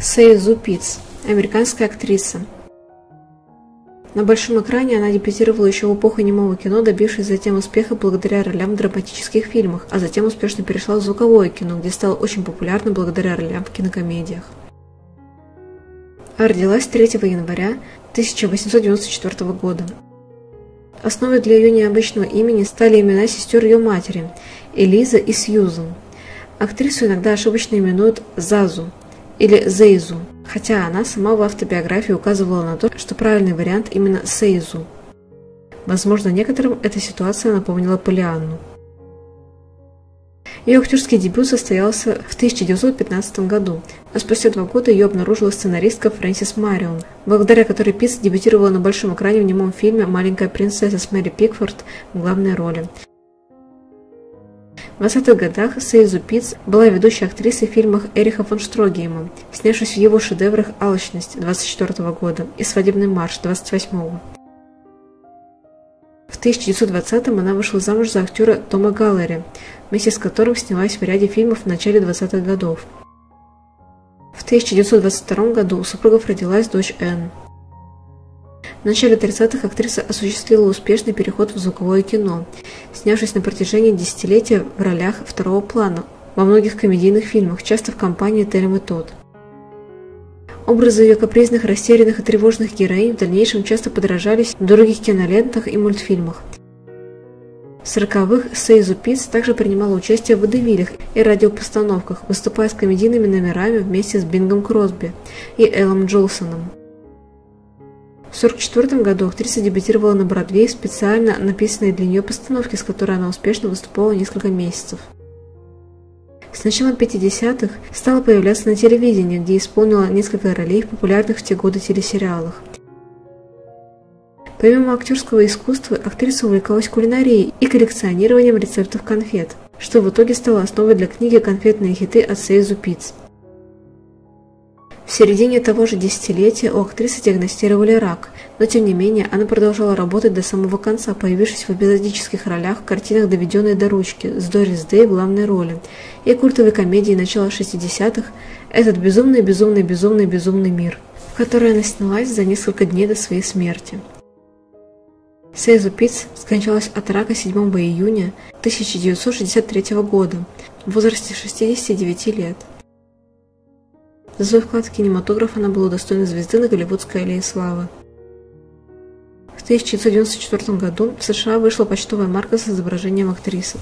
Сейзу Питц, американская актриса. На большом экране она дебютировала еще в эпоху немого кино, добившись затем успеха благодаря ролям в драматических фильмах, а затем успешно перешла в звуковое кино, где стала очень популярна благодаря ролям в кинокомедиях. Родилась 3 января 1894 года. Основой для ее необычного имени стали имена сестер ее матери – Элиза и Сьюзан. Актрису иногда ошибочно именуют Зазу или Зейзу, хотя она сама в автобиографии указывала на то, что правильный вариант именно Сейзу. Возможно, некоторым эта ситуация напомнила Полианну. Ее актерский дебют состоялся в 1915 году, а спустя два года ее обнаружила сценаристка Фрэнсис Марион, благодаря которой Питц дебютировала на большом экране в немом фильме «Маленькая принцесса» с Мэри Пикфорд в главной роли. В 20-х годах Сейзу Питц была ведущей актрисой в фильмах Эриха фон Штрогейма, снявшись в его шедеврах «Алчность» 24 года и «Свадебный марш» 28 -го. В 1920-м она вышла замуж за актера Тома Галлери, вместе с которым снялась в ряде фильмов в начале 20-х годов. В 1922 году у супругов родилась дочь Энн. Начале 30-х актриса осуществила успешный переход в звуковое кино, снявшись на протяжении десятилетия в ролях второго плана во многих комедийных фильмах, часто в компании Телем и Тодд. Образы ее капризных, растерянных и тревожных героинь в дальнейшем часто подражались в других кинолентах и мультфильмах. В сороковых Сейзу Питц также принимала участие в водевилях и радиопостановках, выступая с комедийными номерами вместе с Бингом Кросби и Эллом Джолсоном. В 1944 году актриса дебютировала на Бродвее в специально написанной для нее постановке, с которой она успешно выступала несколько месяцев. С начала 50-х стала появляться на телевидении, где исполнила несколько ролей в популярных в те годы телесериалах. Помимо актерского искусства, актриса увлекалась кулинарией и коллекционированием рецептов конфет, что в итоге стало основой для книги «Конфетные хиты» от Сейзу Питц. В середине того же десятилетия у актрисы диагностировали рак, но тем не менее она продолжала работать до самого конца, появившись в эпизодических ролях в картинах «Доведенные до ручки» с Дорис Дэй в главной роли и культовой комедии начала 60-х «Этот безумный, безумный, безумный, безумный мир», в которой она снялась за несколько дней до своей смерти. Сейзу Питц скончалась от рака 7 июня 1963 года в возрасте 69 лет. За свой вклад в кинематограф она была удостоена звезды на Голливудской аллее славы. В 1994 году в США вышла почтовая марка с изображением актрисы.